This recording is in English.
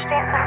understand that?